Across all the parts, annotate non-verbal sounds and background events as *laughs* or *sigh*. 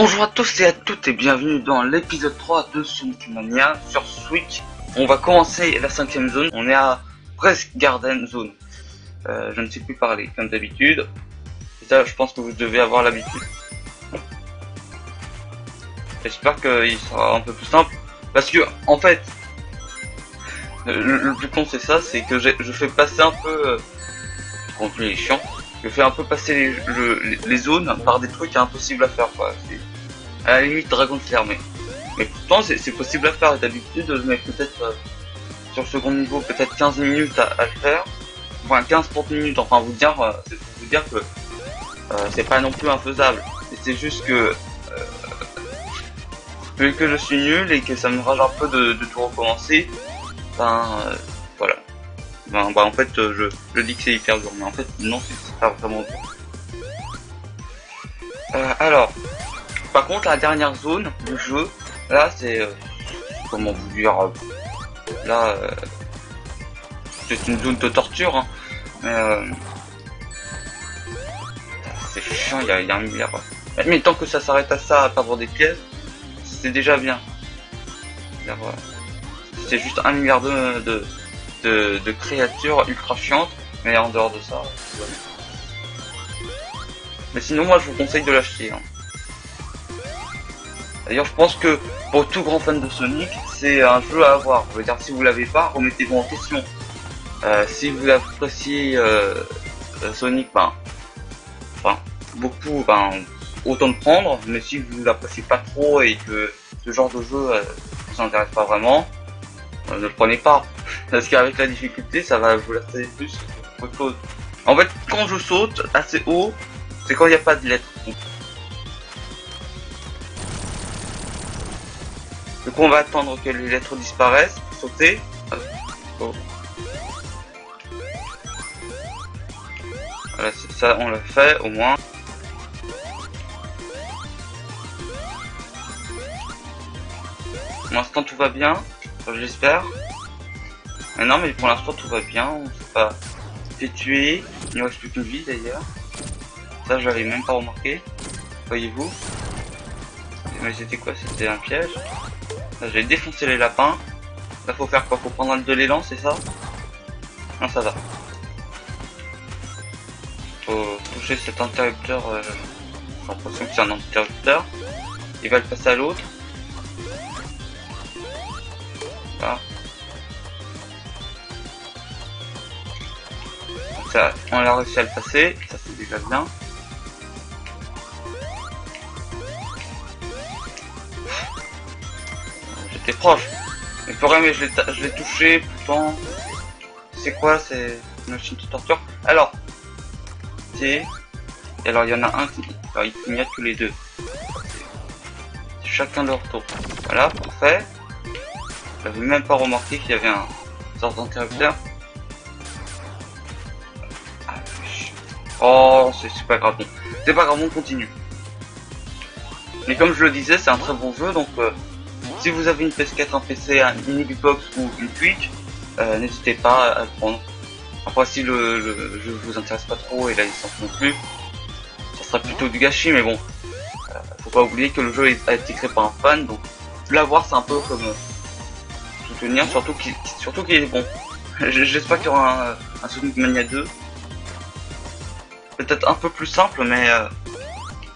Bonjour à tous et à toutes et bienvenue dans l'épisode 3 de Sonic Mania sur Switch. On va commencer la cinquième zone, on est à presque Garden Zone. Euh, je ne sais plus parler comme d'habitude. Ça je pense que vous devez avoir l'habitude. J'espère qu'il sera un peu plus simple. Parce que en fait, le, plus con c'est ça, c'est que je fais passer un peu... Euh, je fais un peu passer les, le, les, zones par des trucs impossibles à faire quoi. À la limite dragon fermé. Mais pourtant c'est possible à faire d'habitude je mets peut-être euh, sur le second niveau peut-être 15 minutes à, le faire. Enfin 15-30 minutes enfin vous dire euh, c'est vous dire que euh, c'est pas non plus infaisable. C'est juste que vu que je suis nul et que ça me rage un peu de, tout recommencer, ben voilà. Ben, bah en fait je, je dis que c'est hyper dur mais en fait non c'est pas vraiment dur. Euh, alors, par contre la dernière zone du jeu, là c'est euh, comment vous dire euh, là euh, c'est une zone de torture hein, c'est chiant, il y, a un milliard. Mais tant que ça s'arrête à ça, à perdre des pièces, c'est déjà bien. C'est juste un milliard de, de, créatures ultra chiantes, mais en dehors de ça, mais sinon moi je vous conseille de l'acheter. Hein. D'ailleurs je pense que pour tout grand fan de Sonic, c'est un jeu à avoir. Je veux dire si vous l'avez pas, remettez-vous en question. Euh, si vous appréciez euh, euh, Sonic, ben, beaucoup, ben autant de prendre. Mais si vous l'appréciez pas trop et que ce genre de jeu euh, vous intéresse pas vraiment, ne le prenez pas. *laughs* Parce qu'avec la difficulté, ça va vous laisser plus autre chose. En fait, quand je saute assez haut, c'est quand il n'y a pas de lettres. Du coup, on va attendre que les lettres disparaissent pour sauter. Voilà, ça, on l'a fait au moins. Pour l'instant, tout va bien. J'espère. non, mais pour l'instant, tout va bien. On s'est pas fait tuer. Il ne reste plus qu'une vie d'ailleurs. Ça, j'avais même pas remarqué. Voyez-vous Mais c'était quoi? C'était un piège? Là, j'ai défoncé les lapins. Là, faut faire quoi? Faut prendre de l'élan, c'est ça? Non, ça va. Faut toucher cet interrupteur. Euh... J'ai l'impression que c'est un interrupteur. Il va le passer à l'autre. Là. Ça, on a réussi à le passer. Ça, c'est déjà bien. Proche. Mais pour mais je l'ai touché, pourtant. C'est quoi C'est une machine de torture? Alors. C'est. Et alors il y en a un qui. Alors, il clignote tous les deux. Chacun leur tour. Voilà, parfait. J'avais même pas remarqué qu'il y avait un sort d'interrupteur. Ah, oh, c'est pas grave. C'est pas grave, on continue. Mais comme je le disais, c'est un très bon jeu, donc euh, si vous avez une PS4, un PC, une Xbox ou une Twitch, euh, n'hésitez pas à le prendre. Après, si le, jeu vous intéresse pas trop et la licence non plus, ça sera plutôt du gâchis, mais bon, euh, faut pas oublier que le jeu a été créé par un fan, donc l'avoir c'est un peu comme euh, soutenir, surtout qu'il surtout qu'il est bon. *laughs* J'espère qu'il y aura un, un Sonic Mania 2. Peut-être un peu plus simple, mais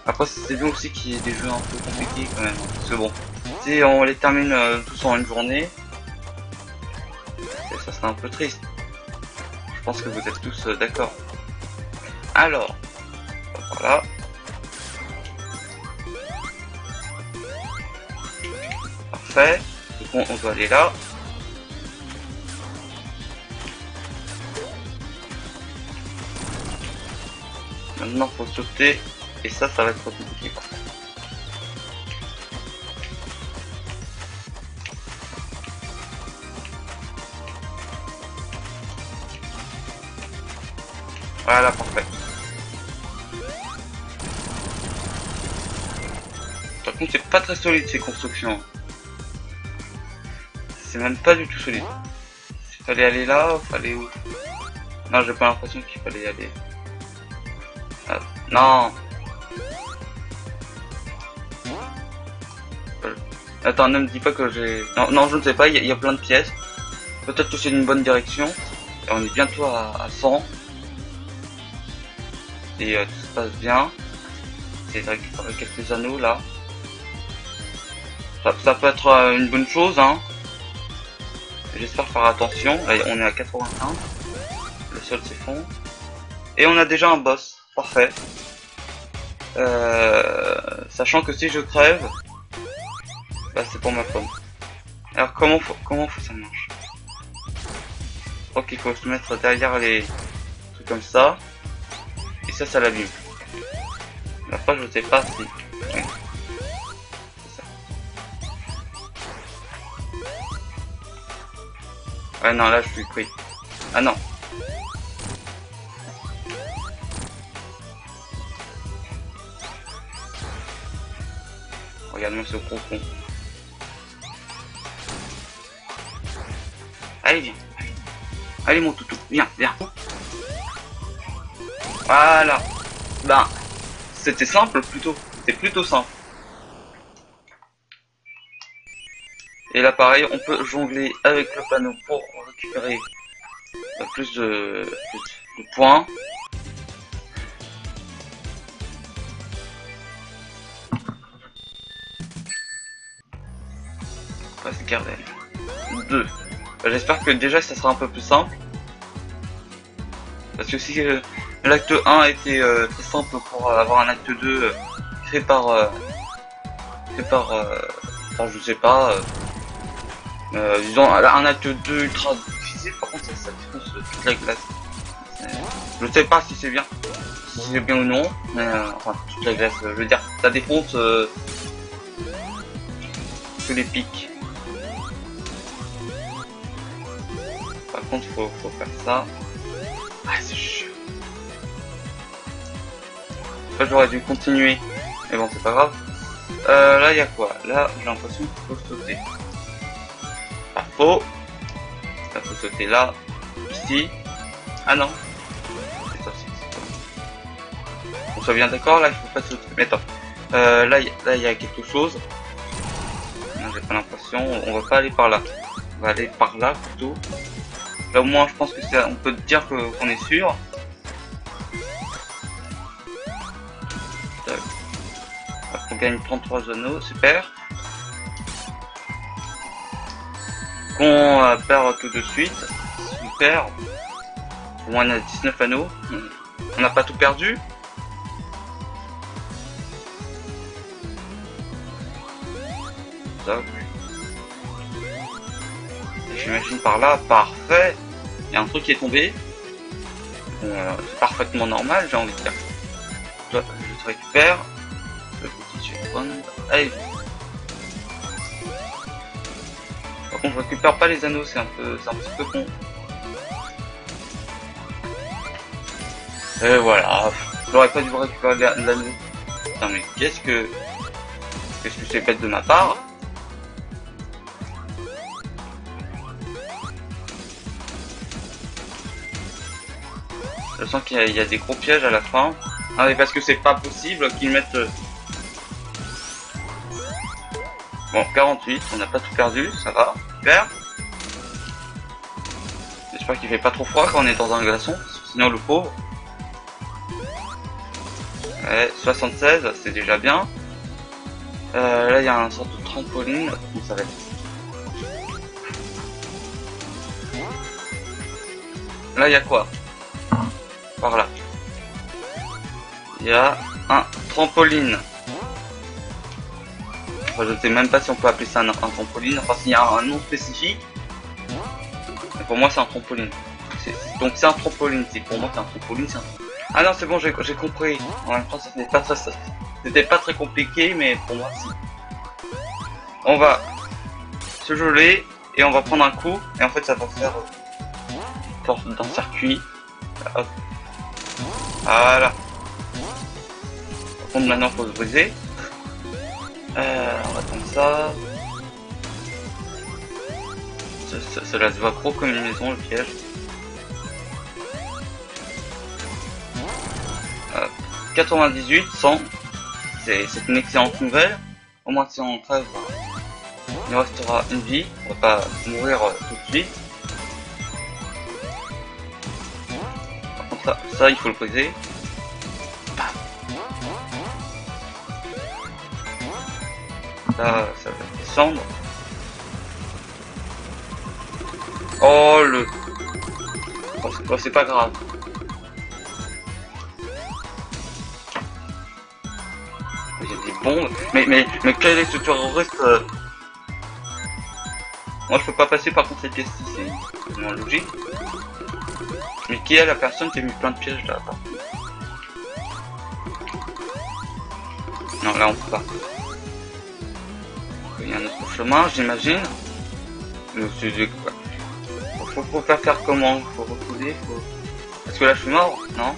après c'est bien aussi qu'il y ait des jeux un peu compliqués quand même. C'est bon, on les termine euh, tous en une journée, ça serait un peu triste. Je pense que vous êtes tous euh, d'accord. Alors, voilà. Parfait. Donc on, on doit aller là. Maintenant faut sauter et ça ça va être compliqué. Voilà, parfait. Par contre, c'est pas très solide ces constructions. C'est même pas du tout solide. Il fallait aller là, fallait où? Non, j'ai pas l'impression qu'il fallait y aller. Ah, non Attends, ne me dis pas que j'ai... Non, non, je ne sais pas, il y, a plein de pièces. Peut-être que c'est une bonne direction. Et on est bientôt à, 100. Et euh, tout se passe bien. C'est de récupérer quelques anneaux là. Ça, peut être euh, une bonne chose, hein. J'espère faire attention. on est à 81. Le sol s'effondre. Et on a déjà un boss. Parfait. Euh, sachant que si je crève, bah c'est pour ma pomme. Alors comment faut, comment ça marche? Je crois qu'il faut se mettre derrière les trucs comme ça. Et ça, ça l'abîme. Après, je sais pas si... Ouais, non, là, je suis pris. Ah non, Regarde-moi ce gros con. Allez, viens. Allez, mon toutou. Viens, viens. Voilà. Ben, c'était simple plutôt. C'était plutôt simple. Et là, pareil, on peut jongler avec le panneau pour récupérer plus de, de points. garder. 2. J'espère que déjà ça sera un peu plus simple. Parce que si euh, l'acte 1 a été euh, très simple pour avoir un acte 2 euh, fait par... fait par... enfin je sais pas... disons un acte 2 ultra difficile, par contre ça, défonce toute la glace. Je sais pas si c'est bien. Si c'est bien ou non, mais enfin toute la glace, je veux dire, ça défonce que les pics. faut, faut faire ça. Ah, j'aurais dû continuer. Mais bon, c'est pas grave. Euh, là, il y a quoi? Là, j'ai l'impression qu'il faut sauter. Pas faux. Il faut sauter là. Ici. Ah non. On soit bien d'accord, là, il faut pas sauter. Mais attends. Euh, là, il y a quelque chose. J'ai pas l'impression. On va pas aller par là. On va aller par là plutôt. Là au moins je pense que c'est, on peut dire qu'on est sûr. Gagne 33 anneaux, super. Qu'on euh, perd tout de suite, super. Moins on a 19 anneaux. On n'a pas tout perdu. J'imagine par là, parfait. Il y a un truc qui est tombé. Euh, c'est parfaitement normal, j'ai envie de dire. Je te récupère. Petit Allez. Par contre, je récupère pas les anneaux, c'est un peu, c'est un petit peu con. Et voilà. J'aurais pas dû récupérer l'anneau. Putain, mais qu'est-ce que, qu'est-ce que c'est bête de ma part? Je sens qu'il y, a des gros pièges à la fin. Ah mais parce que c'est pas possible qu'ils mettent... bon, 48, on n'a pas tout perdu, ça va, super. J'espère qu'il fait pas trop froid quand on est dans un glaçon, sinon le pauvre. Ouais, 76, c'est déjà bien. Euh, là, il y a un sorte de trampoline. Là, il y a quoi par là. Il y a un trampoline. Je ne sais même pas si on peut appeler ça un, trampoline, enfin s'il y a un nom spécifique. Mais pour moi c'est un trampoline. donc c'est un trampoline, si pour moi c'est un trampoline, Ah non c'est bon j'ai compris. En même temps c'était pas très c'était pas très compliqué mais pour moi si. On va se geler et on va prendre un coup et en fait ça va faire sorte d'un circuit. Voilà. Par contre, maintenant, faut se briser. Euh, on va prendre ça. cela se voit trop comme une maison, le piège. 98, 100. C'est une excellente nouvelle. Au moins, si on crève, Il restera une vie, on va pas mourir euh, tout de suite. Ça, ça il faut le briser. Ça, ça va descendre. Oh le... C'est- oh, c'est pas grave. Il y a des bombes. Mais, mais, mais quel est ce terroriste euh Moi je peux pas passer par contre cette pièce-ci, c'est non logique. Mais qui est la personne qui a mis plein de pièges là Non, là on peut pas. Y a un autre chemin, j'imagine. Mais c'est de quoi faut, faut faire comment Faut reculer faut... Est-ce que là je suis mort Non?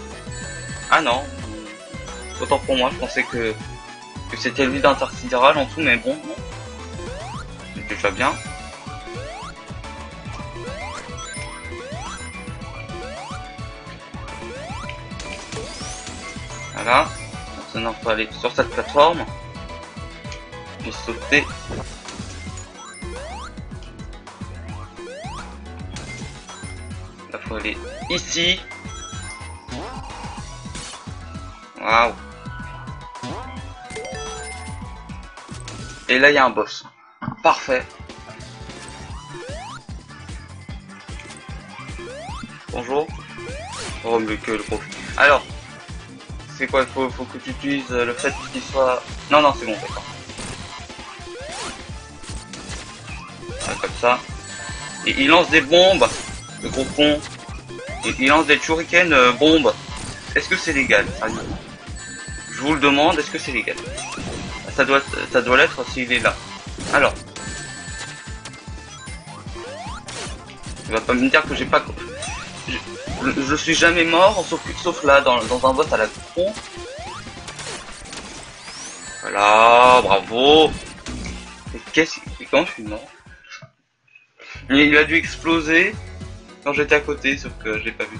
Ah non. Autant pour moi, je pensais que, que c'était le vide intersidéral en tout, mais bon. C'est déjà bien. Voilà. Maintenant, on peut aller sur cette plateforme. Sauter. Là, faut aller ici. Waouh. Et là, il y a un boss. Parfait. Bonjour. Oh, mais que le prof. Alors, c'est quoi Il faut, faut que tu utilises le fait qu'il soit... Non, non, c'est bon, d'accord. Comme ça. Et il lance des bombes, le gros con. Il lance des shurikens euh, bombes. Est-ce que c'est légal Je vous le demande, est-ce que c'est légal Ça doit, ça doit l'être s'il est là. Alors. Il va pas me dire que j'ai pas... Je, suis jamais mort, sauf, sauf là, dans, dans un boss à la con. Voilà, bravo. Et qu'est-ce comment je suis mort? Il, a dû exploser quand j'étais à côté, sauf que je pas vu.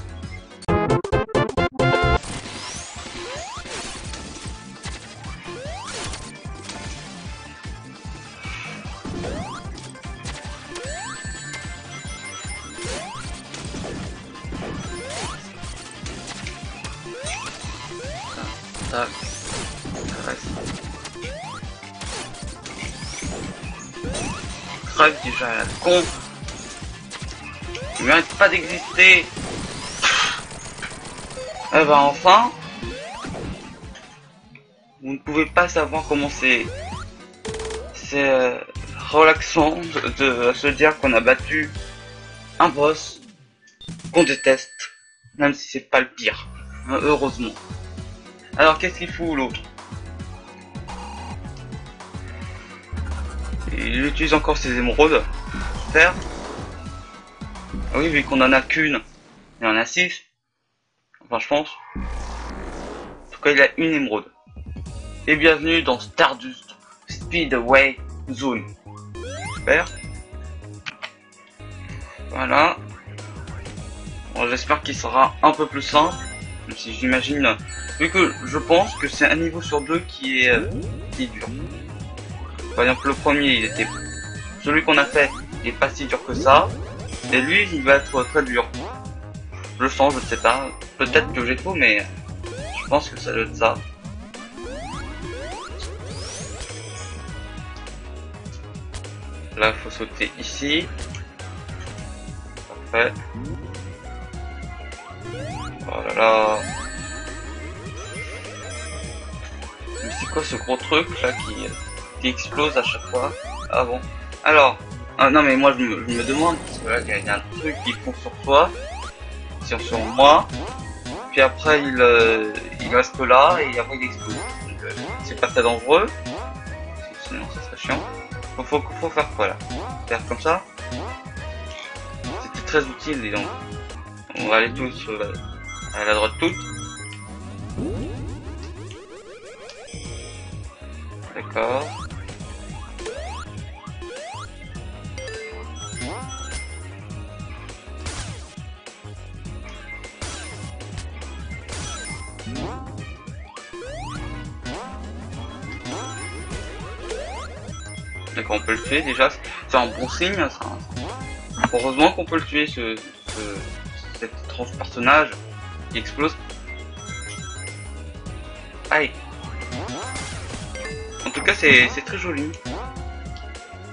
Tac. Reste. Crève déjà. Tu mérites pas d'exister. Eh ben enfin. Vous ne pouvez pas savoir comment c'est. C'est euh, relaxant de, se dire qu'on a battu un boss qu'on déteste, même si c'est pas le pire. Euh, Heureusement. Alors qu'est-ce qu'il fout l'autre? Il utilise encore ses émeraudes. Super. Ah oui, vu qu'on en a qu'une, il en a six. Enfin, je pense. En tout cas, il a une émeraude. Et bienvenue dans Stardust Speedway Zone. Super. Voilà. Bon, J'espère qu'il sera un peu plus simple. Même si j'imagine Vu que je pense que c'est un niveau sur deux qui est, euh, qui est dur. Par exemple, le premier, il était, celui qu'on a fait, il est pas si dur que ça. Et lui, il va être très dur. Je le sens, je sais pas. Peut-être que j'ai faux, mais je pense que ça doit ça. Là, faut sauter ici. Parfait. Oh là là. Mais c'est quoi ce gros truc là qui, qui explose à chaque fois? Ah bon Alors, ah, non mais moi je me, demande, parce que là il y, a un truc qui fond sur toi, sur, moi, puis après il, euh, il reste là et après il explose. Euh, c'est pas très dangereux, sinon ça serait chiant. Faut, faut, faut faire quoi là? Faire comme ça? C'était très utile dis donc. On va aller tous euh, à la droite toute. D'accord. D'accord, on peut le tuer déjà. C'est un bon signe. Heureusement qu'on peut le tuer, ce, cet étrange personnage qui explose. Aïe. En tout cas, c'est très joli.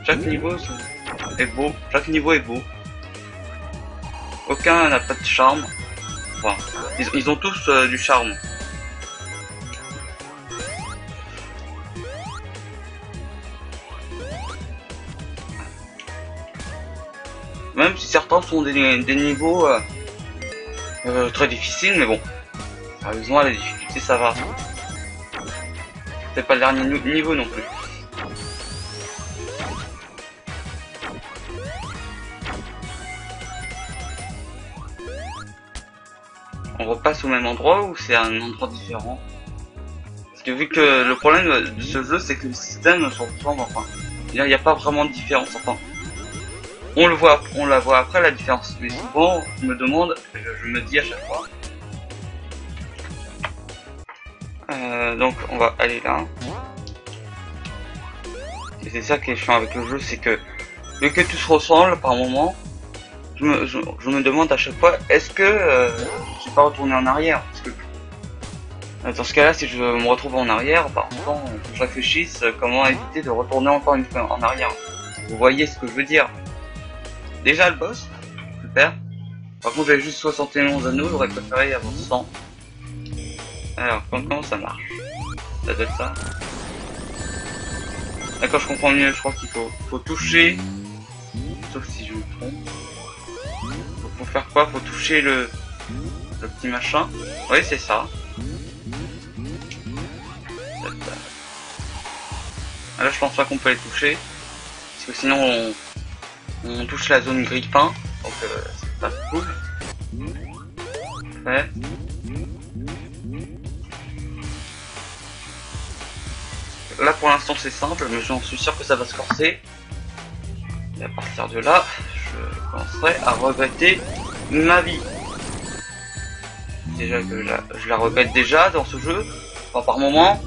Chaque niveau est beau. Chaque niveau est beau. Aucun n'a pas de charme. Enfin, ils, ont tous euh, du charme. Sont des, niveaux euh, euh, très difficiles, mais bon. Sérieusement, la difficulté, ça va. C'est pas le dernier niveau non plus. On repasse au même endroit ou c'est un endroit différent? Parce que vu que le problème de ce jeu, c'est que le système se ressemble, enfin, il n'y a pas vraiment de différence, enfin. On le voit, on la voit après la différence, mais souvent, je me demande, je me dis à chaque fois, Euh, donc on va aller là. Et c'est ça qui est chiant avec le jeu, c'est que vu que tout se ressemble par moment, je me, demande à chaque fois, est-ce que euh, je vais pas retourner en arrière? Parce que euh, dans ce cas-là, si je me retrouve en arrière, par contre, je réfléchisse comment éviter de retourner encore une fois en arrière. Vous voyez ce que je veux dire? Déjà le boss, super. Par contre, j'avais juste 71 anneaux, j'aurais préféré avoir 100. Alors, comment ça marche? Ça doit être ça? D'accord, je comprends mieux, je crois qu'il faut, faut toucher... Sauf si je me trompe. Faut, faire quoi? Faut toucher le, le petit machin. Oui, c'est ça. Là, je pense pas qu'on peut les toucher. Parce que sinon, on, touche la zone grippin. Donc, euh, c'est pas cool. Là pour l'instant c'est simple, mais j'en suis sûr que ça va se corser. Et à partir de là, je commencerai à regretter ma vie. Déjà que je la regrette déjà dans ce jeu, enfin par moment.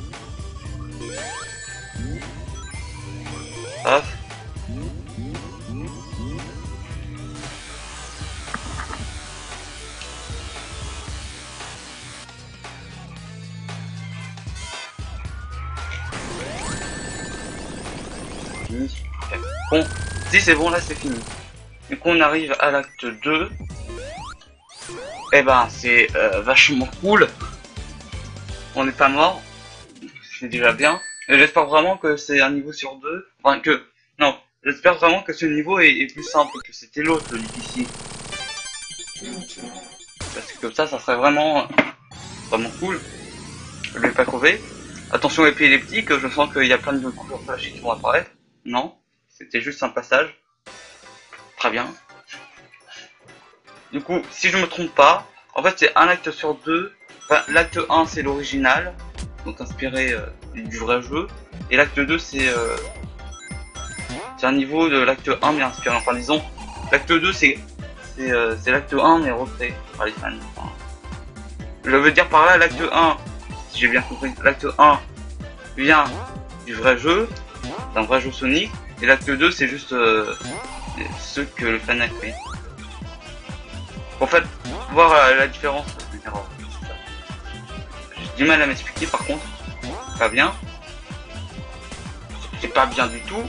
Bon, si c'est bon, là c'est fini. Du coup, on arrive à l'acte 2. Et eh ben, c'est euh, vachement cool. On n'est pas mort. C'est déjà bien. Et j'espère vraiment que c'est un niveau sur deux. Enfin, que... Non, j'espère vraiment que ce niveau est, plus simple que c'était l'autre, le difficile. Parce que comme ça, ça serait vraiment... Vraiment cool. Je vais pas crever. Attention épileptique, je sens qu'il y a plein de couleurs flashy qui vont apparaître. Non c'était juste un passage. Très bien. Du coup, si je me trompe pas, en fait c'est un acte sur deux. Enfin, l'acte 1 c'est l'original, donc inspiré euh, du vrai jeu. Et l'acte 2 c'est euh, un niveau de l'acte 1 mais inspiré. Enfin disons, l'acte 2 c'est euh, l'acte 1 mais refait par les fans. je veux dire par là l'acte 1, si j'ai bien compris, l'acte 1 vient du vrai jeu, d'un vrai jeu Sonic, et l'acte 2, c'est juste euh, ce que le fan a fait. En fait, voir euh, la différence. J'ai du mal à m'expliquer par contre. Pas bien. C'est pas bien du tout.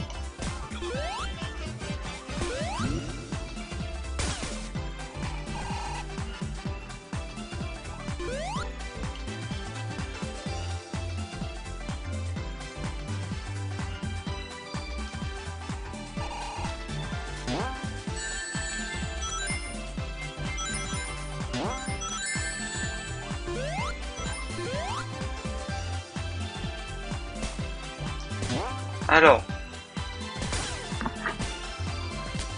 Alors.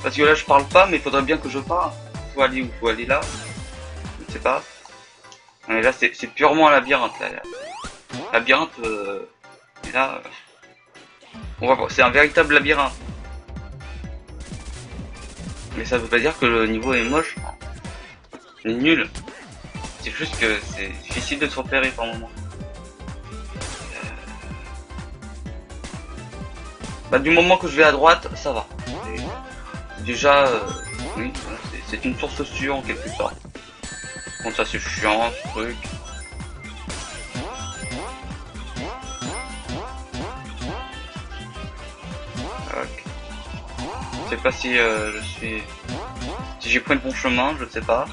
Parce que là je parle pas, mais il faudrait bien que je parle. Faut aller où? Faut aller là? Je sais pas. Mais là c'est purement un labyrinthe. Là. Labyrinthe. Euh... Là. On va voir. C'est un véritable labyrinthe. Mais ça veut pas dire que le niveau est moche. C'est nul. C'est juste que c'est difficile de se repérer par moment. Bah du moment que je vais à droite, ça va. Déjà, euh, oui, c'est une source sûre en quelque sorte. Bon ça c'est chiant ce truc. Ok. Je sais pas si euh, je suis... Si j'ai pris le bon chemin, je sais pas.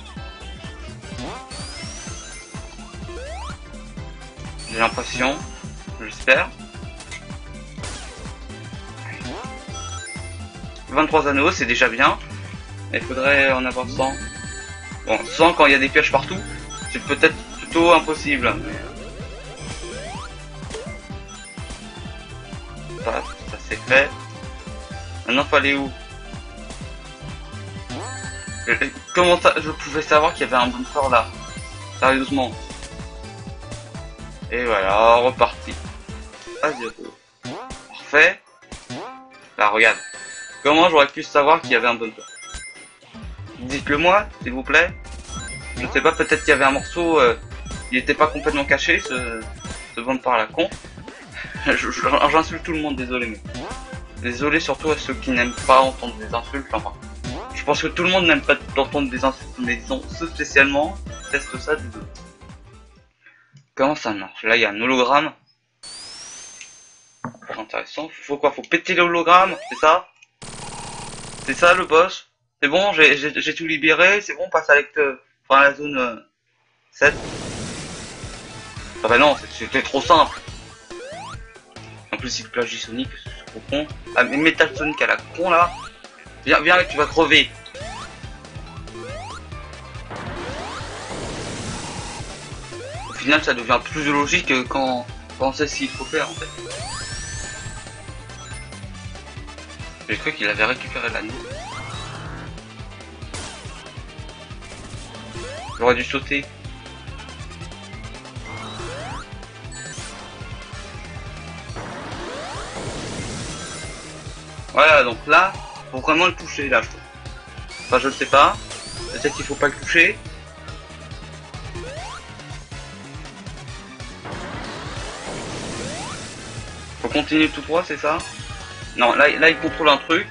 J'ai l'impression, j'espère. 23 anneaux, c'est déjà bien. Il faudrait en avoir 100. Bon, 100 quand il y a des pièges partout, c'est peut-être plutôt impossible. Ça, c'est fait. Maintenant, fallait où? Comment ça Je pouvais savoir qu'il y avait un bunker là? Sérieusement. Et voilà, reparti. Zéro. Parfait. Là, regarde. Comment j'aurais pu savoir qu'il y avait un bunker Dites-le moi, s'il vous plaît. Je ne sais pas, peut-être qu'il y avait un morceau, euh, il n'était pas complètement caché, ce, ce bunker à la con. *laughs* J'insulte tout le monde, désolé. Mais... Désolé surtout à ceux qui n'aiment pas entendre des insultes. Enfin, je pense que tout le monde n'aime pas entendre des insultes, mais disons ceux spécialement testent ça du Comment ça marche? Là, il y a un hologramme. Intéressant. Faut quoi? Faut péter l'hologramme, c'est ça? C'est ça le boss? C'est bon, j'ai tout libéré, c'est bon, on passe avec euh, la zone euh, 7. Ah bah non, c'était trop simple. En plus, il plagie Sonic, c'est trop con. Ah, mais Metal Sonic à la con là. Viens, viens, tu vas crever. Au final, ça devient plus logique quand, quand on sait ce qu'il faut faire en fait. J'ai cru qu'il avait récupéré l'anneau. J'aurais dû sauter. Voilà, donc là, faut vraiment le toucher là, je. Enfin, je ne sais pas. Peut-être qu'il faut pas le toucher. Faut continuer tout droit, c'est ça? Non, là, là, il contrôle un truc.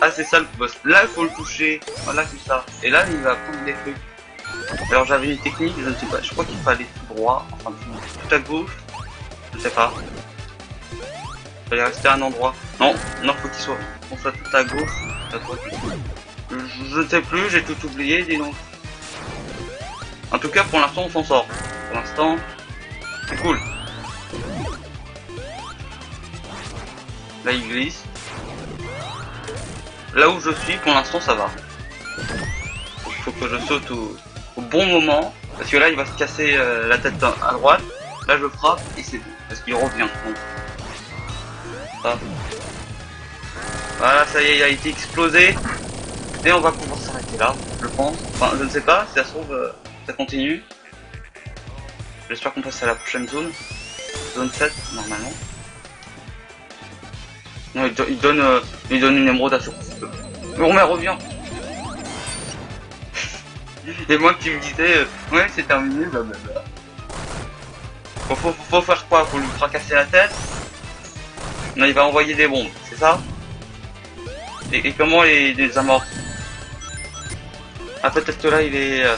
Ah, c'est ça le boss. Là, il faut le toucher. Voilà, c'est ça. Et là, il va prendre des trucs. Alors, j'avais une technique, je ne sais pas. Je crois qu'il fallait tout droit. Enfin, tout à gauche. Je sais pas. Il fallait rester à un endroit. Non, non, faut qu'il soit, qu'on soit tout à gauche. Je, ne sais plus, j'ai tout oublié, dis donc. En tout cas, pour l'instant, on s'en sort. Pour l'instant, cool. Là, il glisse. Là où je suis, pour l'instant, ça va. Il faut que je saute au, bon moment. Parce que là, il va se casser euh, la tête à droite. Là, je frappe et c'est bon. Parce qu'il revient. Voilà, ça y est, il a été explosé. Et on va pouvoir s'arrêter là, je pense. Enfin, je ne sais pas, si ça se trouve, euh, ça continue. J'espère qu'on passe à la prochaine zone. Zone 7, normalement. Non, il, donne, euh, il donne une émeraude à ce Bon, mais revient. *laughs* Et moi qui me disais, euh, ouais, c'est terminé, blablabla. Faut, faut, faut, faire quoi? Faut lui fracasser la tête? Non, il va envoyer des bombes, c'est ça? Et, comment les, les amorce Ah, peut-être là, il est... Euh...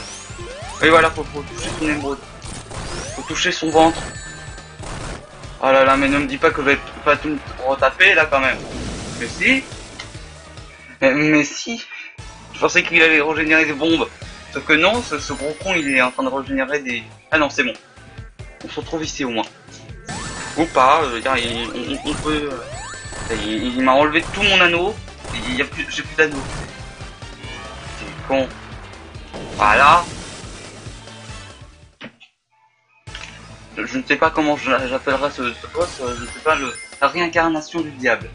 Oui, voilà, faut, faut toucher son émeraude toucher son ventre. Oh là là, mais ne me dis pas que je vais pas tout retaper là quand même. Mais si. Mais, si. Je pensais qu'il allait régénérer des bombes. Sauf que non, ce, gros con il est en train de régénérer des... Ah non, c'est bon. On se retrouve ici au moins. Ou pas, dire, on. Euh, il, m'a enlevé tout mon anneau. Il a plus, j'ai plus d'anneau. C'est con. Voilà. Je ne sais pas comment j'appellerai ce, boss, euh, je ne sais pas, le, la réincarnation du diable.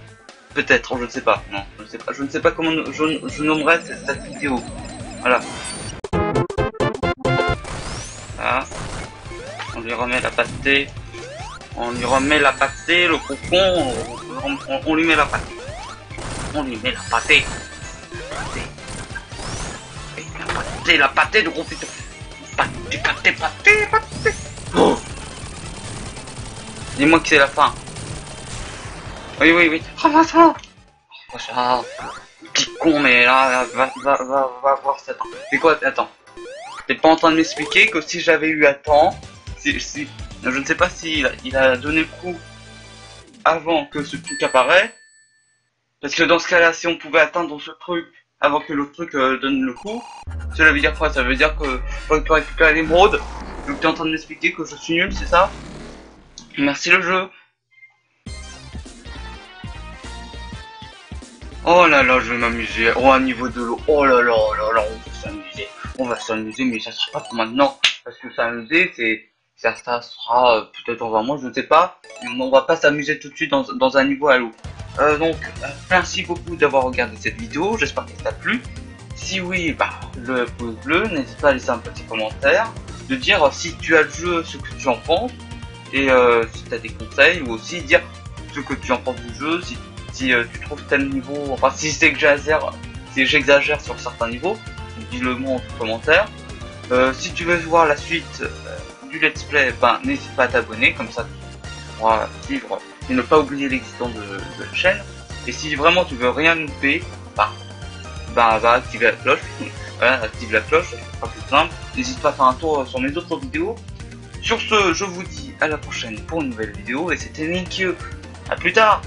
Peut-être, je ne sais pas, non, je ne sais pas, je ne sais pas comment je, je nommerai cette, vidéo. Voilà. Là. On lui remet la pâtée. On lui remet la pâtée, le cocon, on, lui met la pâtée. On lui met la pâtée. La pâtée, la pâtée de gros putain. Pâté, pâté, pâté, pâté. Oh Dis-moi que c'est la fin. Oui, oui, oui. Ramasse-moi Ah, petit con, mais là, va, va, va, va voir ça. C'est quoi Attends. T'es pas en train de m'expliquer que si j'avais eu à temps, si, si, je ne sais pas s'il il a donné le coup avant que ce truc apparaisse, parce que dans ce cas-là, si on pouvait atteindre ce truc avant que l'autre truc euh, donne le coup, cela veut dire quoi? Ça veut dire que faut récupérer l'émeraude. Donc t'es en train de m'expliquer que je suis nul, c'est ça? Merci le jeu. Oh là là, je vais m'amuser. Oh, à niveau de l'eau. Oh là là, oh là là, on va s'amuser. On va s'amuser, mais ça sera pas pour maintenant. Parce que s'amuser, c'est... Ça, ça sera euh, peut-être dans un mois, je ne sais pas. On va pas s'amuser tout de suite dans, dans un niveau à l'eau. Euh, donc, euh, merci beaucoup d'avoir regardé cette vidéo. J'espère qu'elle t'a plu. Si oui, bah, le pouce bleu, n'hésite pas à laisser un petit commentaire. De dire si tu as le jeu, ce que tu en penses. Et euh, si tu as des conseils. Ou aussi dire ce que tu en penses du jeu. Si euh, tu trouves tel niveau, enfin si c'est que j'exagère, si j'exagère sur certains niveaux, dis-le moi en commentaire. Euh, si tu veux voir la suite du let's play, ben n'hésite pas à t'abonner, comme ça tu pourras suivre et ne pas oublier l'existence de, la chaîne. Et si vraiment tu veux rien louper, bah, bah la cloche. *laughs* voilà, active la cloche, ça sera plus simple. N'hésite pas à faire un tour sur mes autres vidéos. Sur ce, je vous dis à la prochaine pour une nouvelle vidéo et c'était Nick. À plus tard